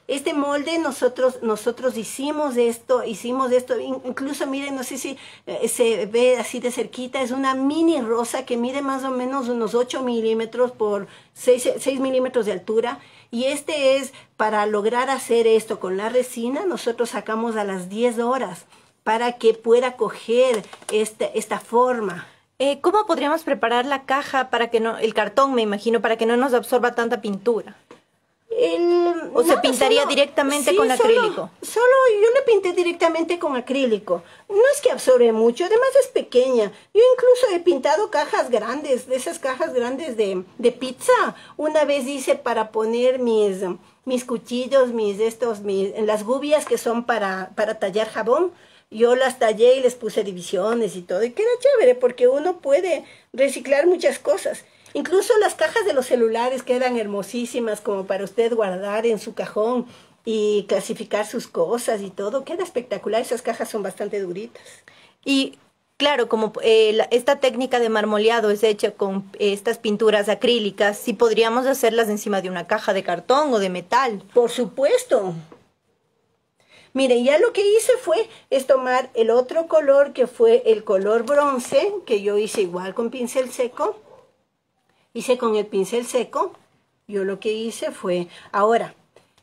Este molde nosotros, nosotros hicimos esto, hicimos esto, incluso miren, no sé si eh, se ve así de cerquita, es una mini rosa que mide más o menos unos 8 milímetros por 6, 6 milímetros de altura. Y este es, para lograr hacer esto con la resina, nosotros sacamos a las 10 horas para que pueda coger este, esta forma. Eh, ¿Cómo podríamos preparar la caja para que no, el cartón me imagino, para que no nos absorba tanta pintura? ¿O se pintaría directamente con acrílico? Solo yo le pinté directamente con acrílico. No es que absorbe mucho, además es pequeña. Yo incluso he pintado cajas grandes, de esas cajas grandes de, de pizza. Una vez hice para poner mis, mis cuchillos, mis estos, mis, las gubias que son para, para tallar jabón. Yo las tallé y les puse divisiones y todo. Y queda chévere porque uno puede reciclar muchas cosas. Incluso las cajas de los celulares quedan hermosísimas como para usted guardar en su cajón y clasificar sus cosas y todo. Queda espectacular. Esas cajas son bastante duritas. Y claro, como eh, esta técnica de marmoleado es hecha con estas pinturas acrílicas, si podríamos hacerlas encima de una caja de cartón o de metal. Por supuesto. Mire, ya lo que hice fue es tomar el otro color que fue el color bronce, que yo hice igual con pincel seco, hice con el pincel seco, yo lo que hice fue, ahora,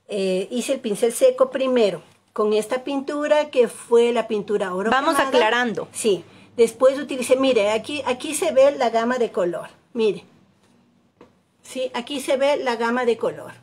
eh, hice el pincel seco primero, con esta pintura que fue la pintura oro. Vamos aclarando. Sí, después utilicé, mire, aquí, aquí se ve la gama de color, mire. Sí, aquí se ve la gama de color.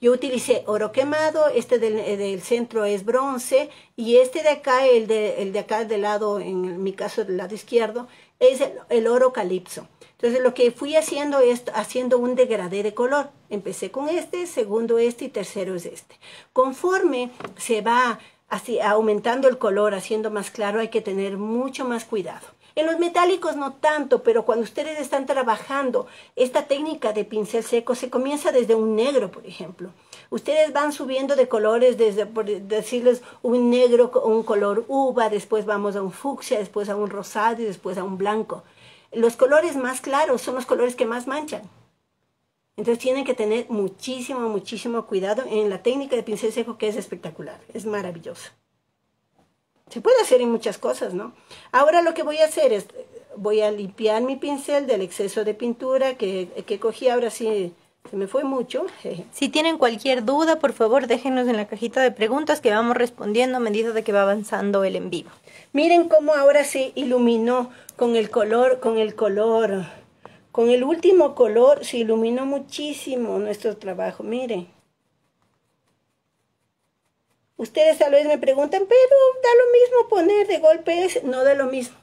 Yo utilicé oro quemado, este del, eh, del, centro es bronce y este de acá, el de, el de acá del lado, en mi caso del lado izquierdo, es el, el oro calipso. Entonces lo que fui haciendo es haciendo un degradé de color. Empecé con este, segundo este y tercero es este. Conforme se va así, aumentando el color, haciendo más claro, hay que tener mucho más cuidado. En los metálicos no tanto, pero cuando ustedes están trabajando esta técnica de pincel seco, se comienza desde un negro, por ejemplo. Ustedes van subiendo de colores desde, por decirles, un negro, un color uva, después vamos a un fucsia, después a un rosado y después a un blanco los colores más claros son los colores que más manchan. Entonces tienen que tener muchísimo, muchísimo cuidado en la técnica de pincel seco que es espectacular, es maravillosa. Se puede hacer en muchas cosas, ¿no? Ahora lo que voy a hacer es, voy a limpiar mi pincel del exceso de pintura que, que cogí, ahora sí se me fue mucho. Si tienen cualquier duda, por favor déjenos en la cajita de preguntas que vamos respondiendo a medida de que va avanzando el en vivo. Miren cómo ahora se iluminó con el color, con el color, con el último color se iluminó muchísimo nuestro trabajo, miren. Ustedes tal vez me preguntan, pero da lo mismo poner de golpe, no da lo mismo.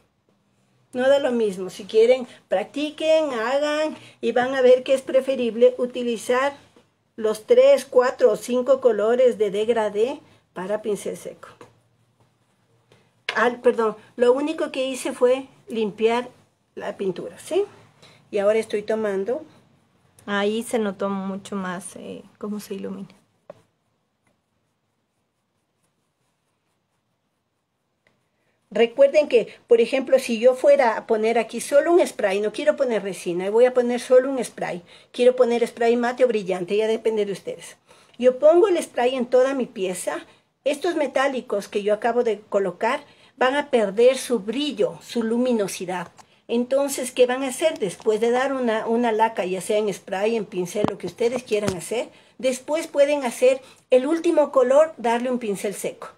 No da lo mismo. Si quieren, practiquen, hagan y van a ver que es preferible utilizar los tres, cuatro o cinco colores de degradé para pincel seco. Ah, perdón, lo único que hice fue limpiar la pintura, ¿sí? Y ahora estoy tomando. Ahí se notó mucho más eh, cómo se ilumina. Recuerden que, por ejemplo, si yo fuera a poner aquí solo un spray, no quiero poner resina, voy a poner solo un spray. Quiero poner spray mate o brillante, ya depende de ustedes. Yo pongo el spray en toda mi pieza. Estos metálicos que yo acabo de colocar van a perder su brillo, su luminosidad. Entonces, ¿qué van a hacer? Después de dar una, una laca, ya sea en spray, en pincel, lo que ustedes quieran hacer, después pueden hacer el último color, darle un pincel seco.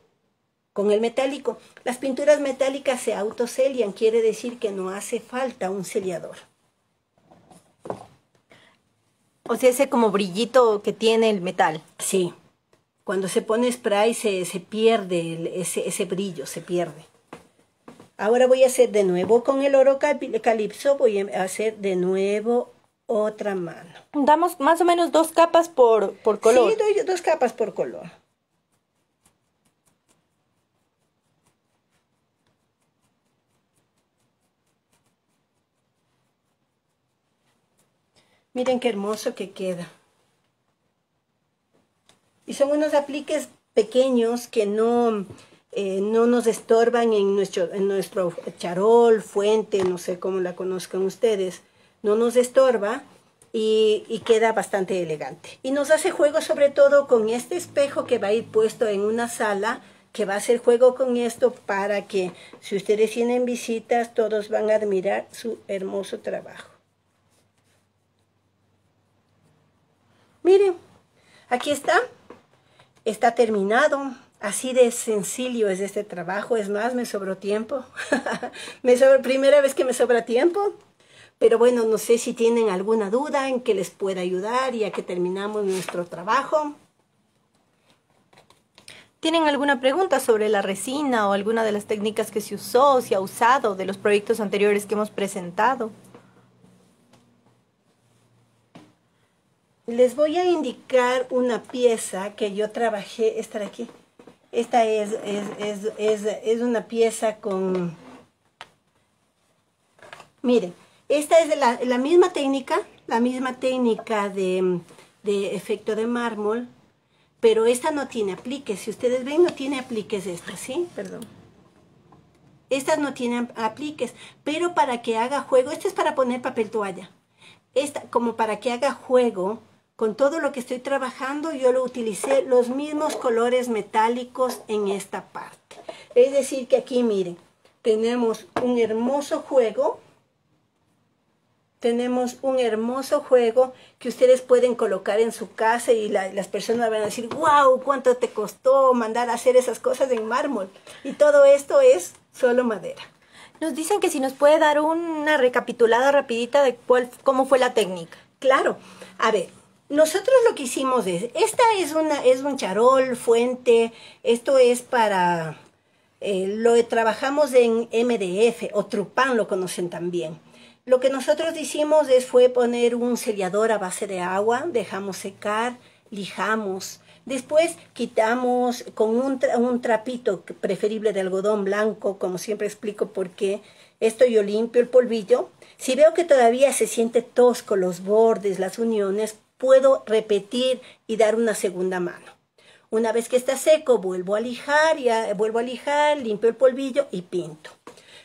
con el metálico. Las pinturas metálicas se autocelian, quiere decir que no hace falta un celiador. O sea, ese como brillito que tiene el metal. Sí. Cuando se pone spray se, se pierde ese, ese brillo, se pierde. Ahora voy a hacer de nuevo con el oro calipso, voy a hacer de nuevo otra mano. Damos más o menos dos capas por, por color. Sí, doy dos capas por color. Miren qué hermoso que queda. Y son unos apliques pequeños que no, eh, no nos estorban en nuestro, en nuestro charol, fuente, no sé cómo la conozcan ustedes. No nos estorba y, y, queda bastante elegante. Y nos hace juego sobre todo con este espejo que va a ir puesto en una sala, que va a hacer juego con esto para que si ustedes tienen visitas, todos van a admirar su hermoso trabajo. Miren, aquí está. Está terminado. Así de sencillo es este trabajo. Es más, me sobró tiempo. me sobra, primera vez que me sobra tiempo. Pero bueno, no sé si tienen alguna duda en que les pueda ayudar ya que terminamos nuestro trabajo. ¿Tienen alguna pregunta sobre la resina o alguna de las técnicas que se usó, se ha usado de los proyectos anteriores que hemos presentado? les voy a indicar una pieza que yo trabajé, esta de aquí. Esta es, es, una pieza con... Miren, esta es la, la misma técnica, la misma técnica de, de, efecto de mármol, pero esta no tiene apliques. Si ustedes ven, no tiene apliques esta, ¿sí? Perdón. Estas no tienen apliques, pero para que haga juego, esta es para poner papel toalla. Esta, como para que haga juego, con todo lo que estoy trabajando, yo lo utilicé los mismos colores metálicos en esta parte. Es decir, que aquí miren, tenemos un hermoso juego. Tenemos un hermoso juego que ustedes pueden colocar en su casa y las personas van a decir, wow, cuánto te costó mandar a hacer esas cosas en mármol. Y todo esto es solo madera. Nos dicen que si nos puede dar una recapitulada rapidita de cuál, cómo fue la técnica. Claro. A ver, nosotros lo que hicimos es, esta es, una, es un charol, fuente, esto es para, eh, lo trabajamos en MDF o Trupan, lo conocen también. Lo que nosotros hicimos es, fue poner un sellador a base de agua, dejamos secar, lijamos, Después quitamos con un, un, trapito preferible de algodón blanco, como siempre explico por qué. Esto yo limpio el polvillo. Si veo que todavía se siente tosco los bordes, las uniones, puedo repetir y dar una segunda mano. Una vez que está seco, vuelvo a lijar, ya, vuelvo a lijar, limpio el polvillo y pinto.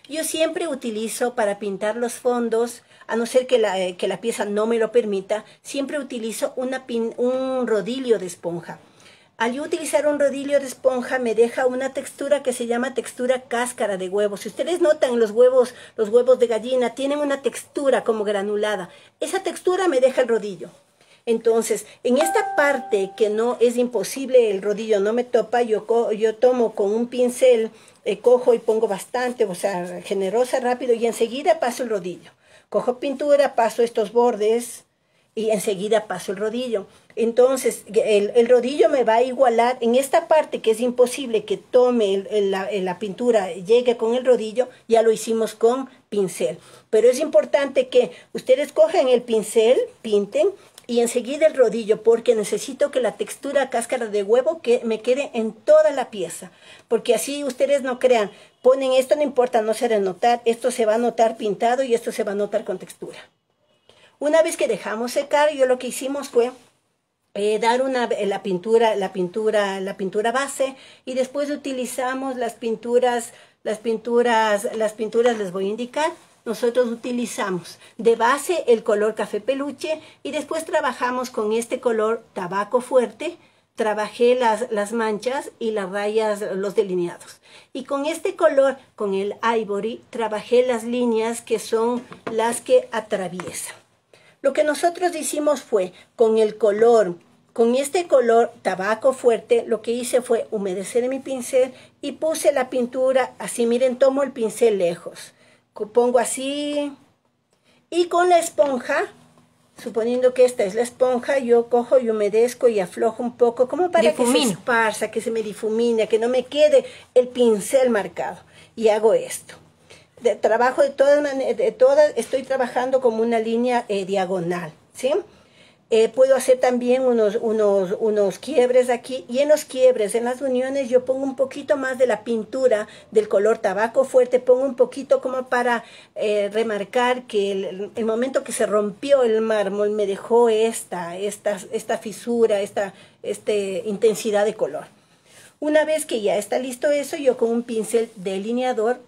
Yo siempre utilizo para pintar los fondos, a no ser que la, eh, que la pieza no me lo permita, siempre utilizo una un rodillo de esponja. Al utilizar un rodillo de esponja me deja una textura que se llama textura cáscara de huevo. Si ustedes notan los huevos, los huevos de gallina tienen una textura como granulada. Esa textura me deja el rodillo. Entonces, en esta parte que no es imposible, el rodillo no me topa, yo, yo tomo con un pincel, eh, cojo y pongo bastante, o sea, generosa, rápido, y enseguida paso el rodillo. Cojo pintura, paso estos bordes y enseguida paso el rodillo. Entonces, el, rodillo me va a igualar en esta parte que es imposible que tome la, la, pintura, llegue con el rodillo, ya lo hicimos con pincel. Pero es importante que ustedes cojan el pincel, pinten y enseguida el rodillo porque necesito que la textura cáscara de huevo que me quede en toda la pieza. Porque así ustedes no crean, ponen esto, no importa, no se notar, esto se va a notar pintado y esto se va a notar con textura. Una vez que dejamos secar, yo lo que hicimos fue eh, dar una, la pintura, la pintura, la pintura base y después utilizamos las pinturas, las pinturas, las pinturas les voy a indicar nosotros utilizamos de base el color café peluche y después trabajamos con este color tabaco fuerte, trabajé las, las manchas y las rayas, los delineados. Y con este color, con el ivory, trabajé las líneas que son las que atraviesan. Lo que nosotros hicimos fue, con el color Con este color tabaco fuerte, lo que hice fue humedecer mi pincel y puse la pintura así. Miren, tomo el pincel lejos. Pongo así. Y con la esponja, suponiendo que esta es la esponja, yo cojo y humedezco y aflojo un poco, como para que se esparza, que se me difumine, que no me quede el pincel marcado. Y hago esto. De, trabajo de todas maneras, de todas, estoy trabajando como una línea eh, diagonal, ¿sí? Eh, puedo hacer también unos, unos, unos quiebres aquí y en los quiebres, en las uniones yo pongo un poquito más de la pintura del color tabaco fuerte, pongo un poquito como para eh, remarcar que el, momento que se rompió el mármol me dejó esta, esta, esta fisura, esta este, intensidad de color. Una vez que ya está listo eso, yo con un pincel delineador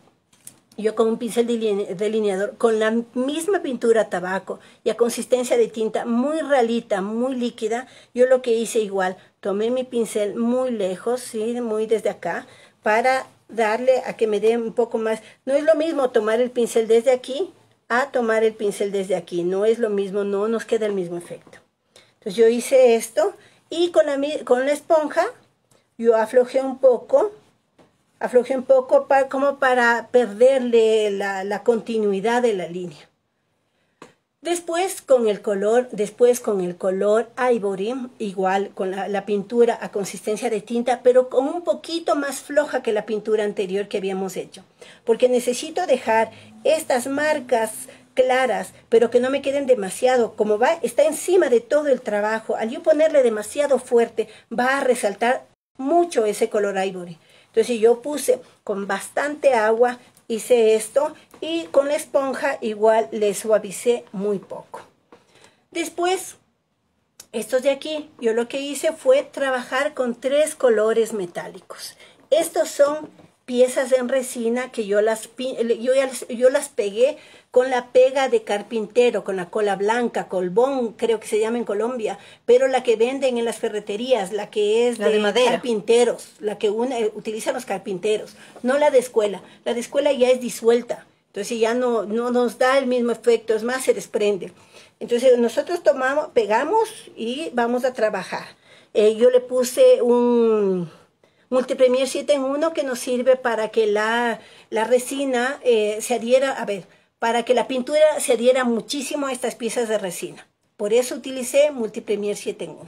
yo con un pincel delineador, con la misma pintura tabaco y a consistencia de tinta muy realita, muy líquida, yo lo que hice igual, tomé mi pincel muy lejos, ¿sí? muy desde acá, para darle a que me dé un poco más. No es lo mismo tomar el pincel desde aquí a tomar el pincel desde aquí, no es lo mismo, no nos queda el mismo efecto. Entonces yo hice esto y con la, con la esponja yo aflojé un poco afloje un poco para, como para perderle la, la, continuidad de la línea. Después con el color, después con el color ivory, igual con la, la, pintura a consistencia de tinta, pero con un poquito más floja que la pintura anterior que habíamos hecho. Porque necesito dejar estas marcas claras, pero que no me queden demasiado, como va, está encima de todo el trabajo, al yo ponerle demasiado fuerte, va a resaltar mucho ese color ivory. Entonces yo puse con bastante agua, hice esto y con la esponja igual le suavicé muy poco. Después, estos de aquí, yo lo que hice fue trabajar con tres colores metálicos. Estos son piezas en resina que yo las, yo, yo las pegué con la pega de carpintero, con la cola blanca, colbón, creo que se llama en Colombia, pero la que venden en las ferreterías, la que es de, carpinteros, la que eh, utilizan los carpinteros, no la de escuela. La de escuela ya es disuelta, entonces ya no, no nos da el mismo efecto, es más, se desprende. Entonces nosotros tomamos, pegamos y vamos a trabajar. Eh, yo le puse un Multipremier 7 en 1 que nos sirve para que la, la resina eh, se adhiera, a ver, para que la pintura se adhiera muchísimo a estas piezas de resina. Por eso utilicé Multipremier 7 en 1.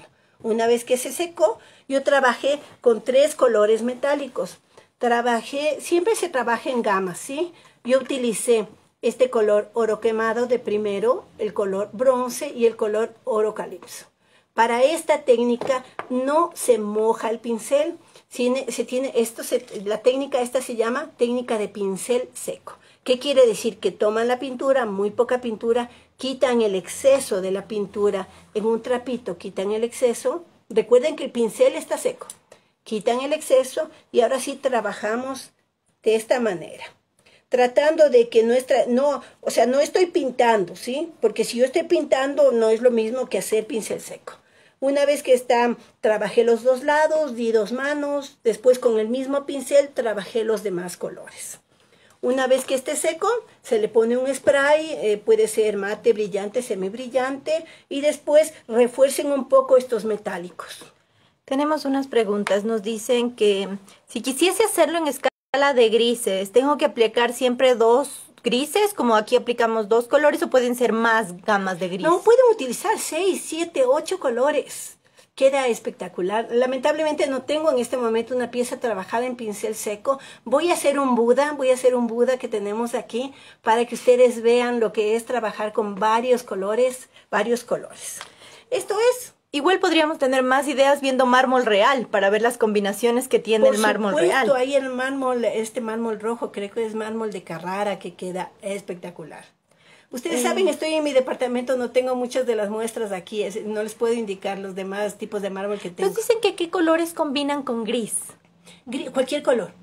Una vez que se secó, yo trabajé con tres colores metálicos. Trabajé, siempre se trabaja en gamas, ¿sí? Yo utilicé este color oro quemado de primero, el color bronce y el color oro calipso. Para esta técnica no se moja el pincel, se tiene, esto la técnica esta se llama técnica de pincel seco. ¿Qué quiere decir? Que toman la pintura, muy poca pintura, quitan el exceso de la pintura en un trapito, quitan el exceso. Recuerden que el pincel está seco. Quitan el exceso y ahora sí trabajamos de esta manera. Tratando de que nuestra, no, o sea, no estoy pintando, ¿sí? Porque si yo estoy pintando no es lo mismo que hacer pincel seco. Una vez que está, trabajé los dos lados, di dos manos, después con el mismo pincel trabajé los demás colores. Una vez que esté seco, se le pone un spray, eh, puede ser mate, brillante, semibrillante, y después refuercen un poco estos metálicos. Tenemos unas preguntas. Nos dicen que si quisiese hacerlo en escala de grises, ¿tengo que aplicar siempre dos grises, como aquí aplicamos dos colores, o pueden ser más gamas de gris? No, pueden utilizar seis, siete, ocho colores. Queda espectacular. Lamentablemente no tengo en este momento una pieza trabajada en pincel seco. Voy a hacer un Buda, voy a hacer un Buda que tenemos aquí para que ustedes vean lo que es trabajar con varios colores, varios colores. Esto es Igual podríamos tener más ideas viendo mármol real para ver las combinaciones que tiene el mármol supuesto, real. Ahí el mármol, este mármol rojo, creo que es mármol de Carrara que queda espectacular. Ustedes eh. saben, estoy en mi departamento, no tengo muchas de las muestras aquí, no les puedo indicar los demás tipos de mármol que tengo. Nos dicen que qué colores combinan con gris. gris cualquier color.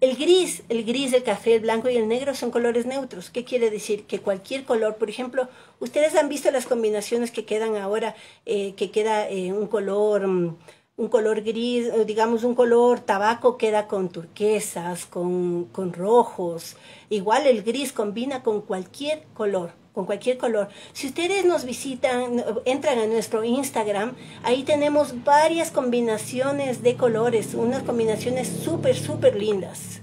El gris, el gris, el café, el blanco y el negro son colores neutros. ¿Qué quiere decir? Que cualquier color, por ejemplo, ustedes han visto las combinaciones que quedan ahora, eh, que queda eh, un color, mm, un color gris, digamos un color tabaco queda con turquesas, con, con rojos. Igual el gris combina con cualquier color, con cualquier color. Si ustedes nos visitan, entran a nuestro Instagram, ahí tenemos varias combinaciones de colores, unas combinaciones súper, súper lindas.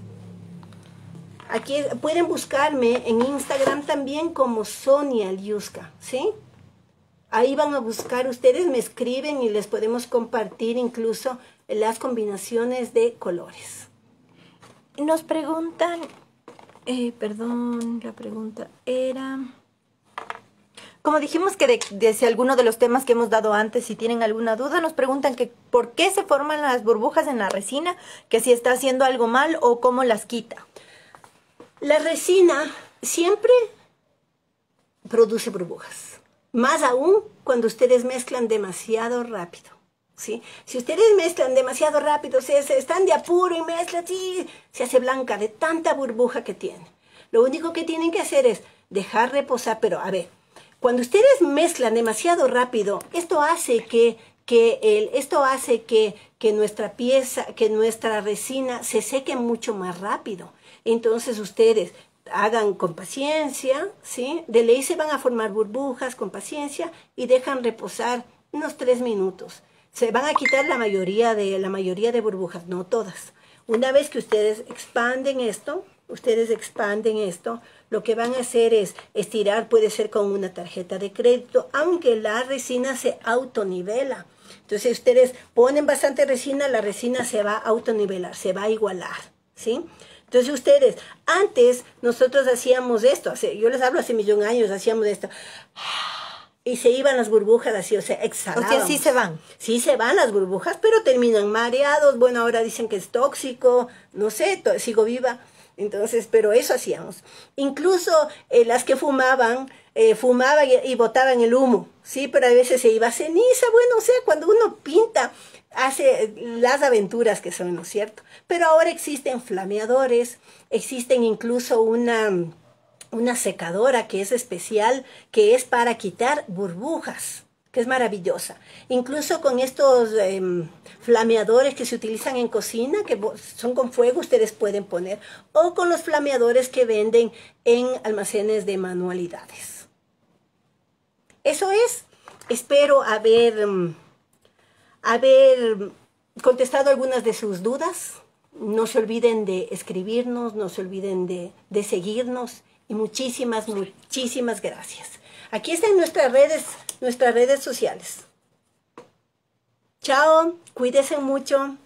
Aquí pueden buscarme en Instagram también como Sonia Liuska, ¿sí? Ahí van a buscar, ustedes me escriben y les podemos compartir incluso las combinaciones de colores. Nos preguntan, eh, perdón, la pregunta era... Como dijimos que de, si alguno de los temas que hemos dado antes, si tienen alguna duda, nos preguntan que por qué se forman las burbujas en la resina, que si está haciendo algo mal o cómo las quita. La resina siempre produce burbujas, más aún cuando ustedes mezclan demasiado rápido. ¿sí? Si ustedes mezclan demasiado rápido, se, están de apuro y mezclan, sí, se hace blanca de tanta burbuja que tiene. Lo único que tienen que hacer es dejar reposar, pero a ver, cuando ustedes mezclan demasiado rápido, esto hace que, que el, esto hace que, que nuestra pieza, que nuestra resina se seque mucho más rápido. Entonces ustedes hagan con paciencia, ¿sí? De ley se van a formar burbujas con paciencia y dejan reposar unos tres minutos. Se van a quitar la mayoría de, la mayoría de burbujas, no todas. Una vez que ustedes expanden esto, ustedes expanden esto, lo que van a hacer es estirar, puede ser con una tarjeta de crédito, aunque la resina se autonivela. Entonces ustedes ponen bastante resina, la resina se va a autonivelar, se va a igualar, ¿sí? Entonces ustedes, antes nosotros hacíamos esto, yo les hablo hace millón de años, hacíamos esto. Y se iban las burbujas así, o sea, exhalábamos. O sea, sí se van. Sí se van las burbujas, pero terminan mareados. Bueno, ahora dicen que es tóxico, no sé, sigo viva. Entonces, pero eso hacíamos. Incluso eh, las que fumaban, eh, fumaban y, botaban el humo, sí, pero a veces se iba ceniza. Bueno, o sea, cuando uno pinta, hace las aventuras que son, ¿no es cierto? Pero ahora existen flameadores, existen incluso una, una secadora que es especial, que es para quitar burbujas que es maravillosa. Incluso con estos em, flameadores que se utilizan en cocina, que son con fuego, ustedes pueden poner, o con los flameadores que venden en almacenes de manualidades. Eso es. Espero haber, em, haber contestado algunas de sus dudas. No se olviden de escribirnos, no se olviden de, de seguirnos y muchísimas, muchísimas gracias. Aquí están nuestras redes nuestras redes sociales. Chao, cuídense mucho.